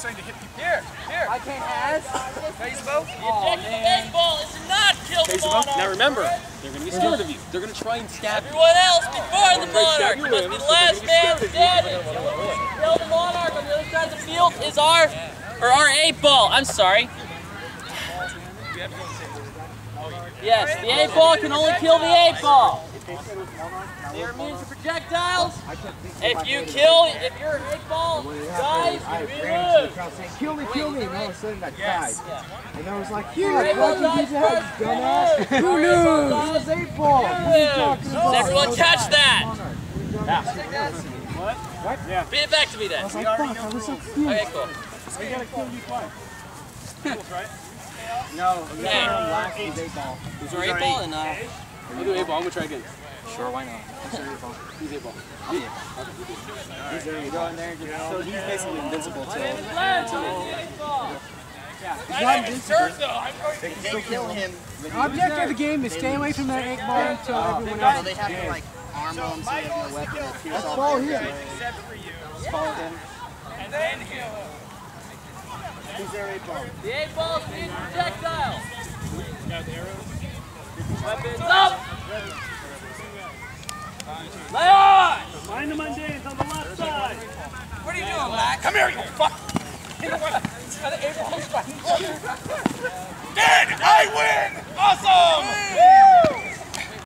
saying to hit people. Here, here. I can't ask. Baseball. Oh, Objective of baseball is not kill the Baseball. monarch. Now remember, they're going to be scared of you. They're going to try and stab you. Everyone else before the monarch. You you must be the last man scared of you. standing. Kill the monarch on the other side of the field is our, or our eight ball. I'm sorry. Yes, the eight ball can only kill the eight ball. They are immune to projectiles. If you kill, if your eight ball dies, I you ran into the lose. crowd saying, kill me, kill me, and all of a sudden I Yes. died. And I was like, Your you eight ball lucky dies you had, first. dumbass. you Who lose. knew? Your It eight ball was eight ball. What are you talking Does about? everyone catch that? What? What? Yeah. Feed it back to me then. I was like, fuck, I was so cute. Okay, cool. We got to kill you twice. Equals, right? No, Okay. last was eight ball. Who's our eight ball? And uh, I'll do eight ball. I'm going to try again. Sure, why not? He's eight ball. He's there, you go in there, you know. So he's basically invincible till eight ball. He's not invincible. They can still kill him. The object of the game is stay away from that eight ball until oh, everyone So they have to like arm him so he has no weapon to pierce all ball the here. Except for you. Let's follow him. And then him. He's their eight ball. The eight ball is projectile. Got the arrows. Weapons up. Lay on. Mind the mundanes on the left side. What are Max? Come here, you fuck. Dead! I win! Awesome!